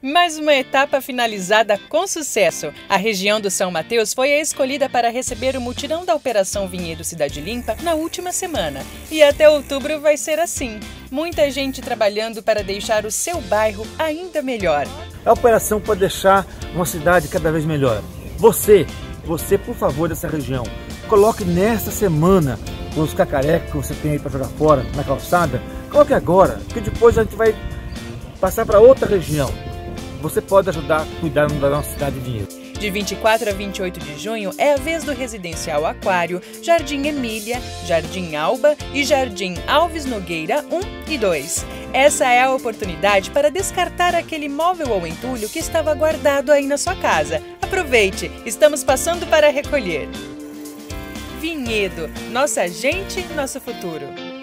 Mais uma etapa finalizada com sucesso. A região do São Mateus foi a escolhida para receber o mutirão da Operação Vinhedo Cidade Limpa na última semana. E até outubro vai ser assim. Muita gente trabalhando para deixar o seu bairro ainda melhor. A operação pode deixar uma cidade cada vez melhor. Você, você, por favor, dessa região, coloque nesta semana os cacarecos que você tem aí para jogar fora na calçada, coloque agora, porque depois a gente vai passar para outra região você pode ajudar a cuidar da nossa cidade de dinheiro. De 24 a 28 de junho é a vez do Residencial Aquário, Jardim Emília, Jardim Alba e Jardim Alves Nogueira 1 e 2. Essa é a oportunidade para descartar aquele móvel ou entulho que estava guardado aí na sua casa. Aproveite, estamos passando para recolher. Vinhedo, nossa gente, nosso futuro.